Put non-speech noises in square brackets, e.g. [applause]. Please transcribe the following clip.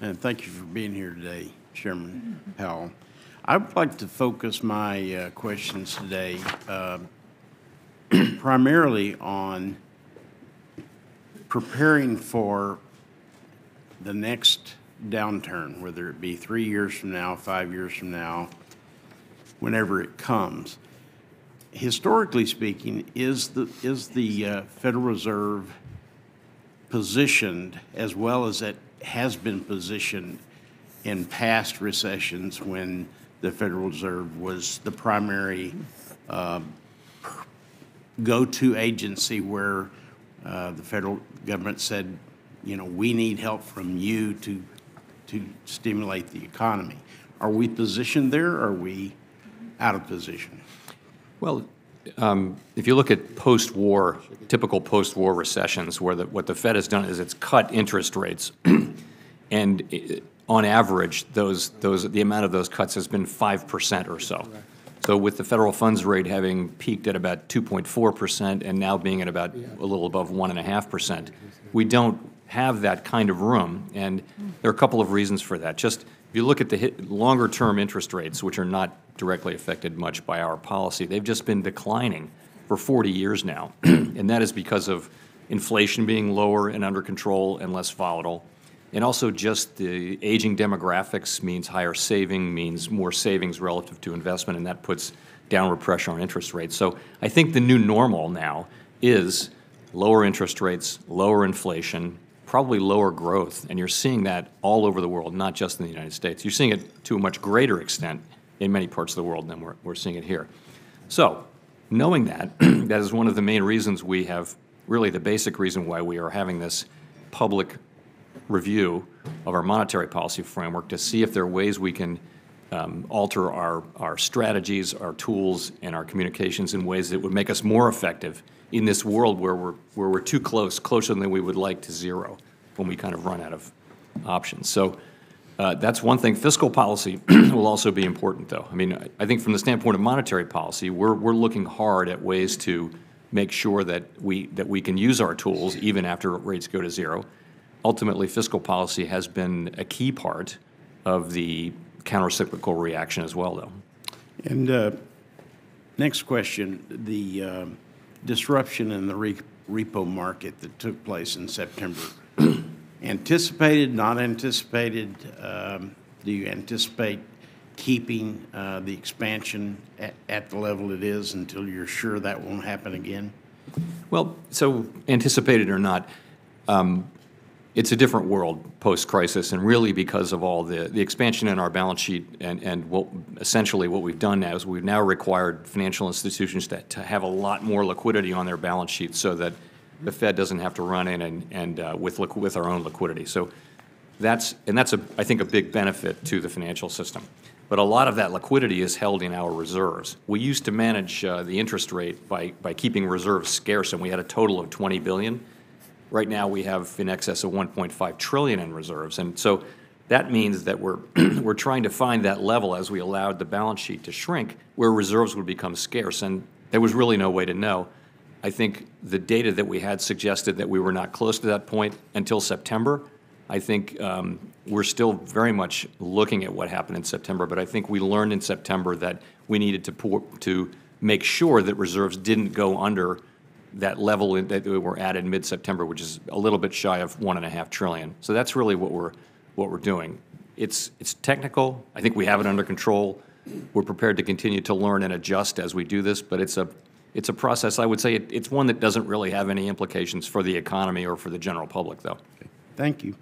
and thank you for being here today, Chairman Powell. I would like to focus my uh, questions today uh, [clears throat] primarily on preparing for the next downturn, whether it be three years from now, five years from now, whenever it comes. Historically speaking, is the, is the uh, Federal Reserve positioned as well as it has been positioned in past recessions when the Federal Reserve was the primary uh, go-to agency where uh, the federal government said, you know, we need help from you to, to stimulate the economy. Are we positioned there, or are we out of position? Well, um, if you look at post-war, typical post-war recessions, where the, what the Fed has done is it's cut interest rates, [clears throat] and i- on average, those, those, the amount of those cuts has been five percent or so. So with the federal funds rate having peaked at about two point four percent and now being at about a little above one and a half percent, we don't have that kind of room, and there are a couple of reasons for that. Just, if you look at the hit- longer-term interest rates, which are not directly affected much by our policy, they've just been declining for 40 years now. And that is because of inflation being lower and under control and less volatile. And also just the aging demographics means higher saving, means more savings relative to investment, and that puts downward pressure on interest rates. So I think the new normal now is lower interest rates, lower inflation, probably lower growth, and you're seeing that all over the world, not just in the United States. You're seeing it to a much greater extent in many parts of the world than we're, we're seeing it here. So, knowing that, [clears throat] that is one of the main reasons we have, really the basic reason why we are having this public review of our monetary policy framework to see if there are ways we can um, alter our, our strategies, our tools, and our communications in ways that would make us more effective in this world where we're, where we're too close, closer than we would like to zero, when we kind of run out of options. So uh, that's one thing. Fiscal policy [clears throat] will also be important, though. I mean, I- think from the standpoint of monetary policy, we're, we're looking hard at ways to make sure that we, that we can use our tools even after rates go to zero. Ultimately, fiscal policy has been a key part of the countercyclical reaction as well, though. And uh, next question, the um, disruption in the re- repo market that took place in September, [clears throat] anticipated, not anticipated? Um, Do you anticipate keeping uh, the expansion at, at the level it is until you're sure that won't happen again? Well, so anticipated or not, um, it's a different world post-crisis, and really because of all the, the expansion in our balance sheet and, and what, essentially what we've done now is we've now required financial institutions to, to have a lot more liquidity on their balance sheets so that the Fed doesn't have to run in and, and uh, with, with our own liquidity. So that's, and that's, a, I think, a big benefit to the financial system. But a lot of that liquidity is held in our reserves. We used to manage uh, the interest rate by, by keeping reserves scarce, and we had a total of 20 billion. Right now, we have in excess of 1.5 trillion in reserves, and so that means that we're [clears throat] we're trying to find that level as we allowed the balance sheet to shrink, where reserves would become scarce, and there was really no way to know. I think the data that we had suggested that we were not close to that point until September. I think um, we're still very much looking at what happened in September, but I think we learned in September that we needed to pour, to make sure that reserves didn't go under that level that we were at in mid-September, which is a little bit shy of one and a half trillion. So that's really what we're what we're doing. It's it's technical. I think we have it under control. We're prepared to continue to learn and adjust as we do this, but it's a it's a process. I would say it, it's one that doesn't really have any implications for the economy or for the general public, though. Thank you.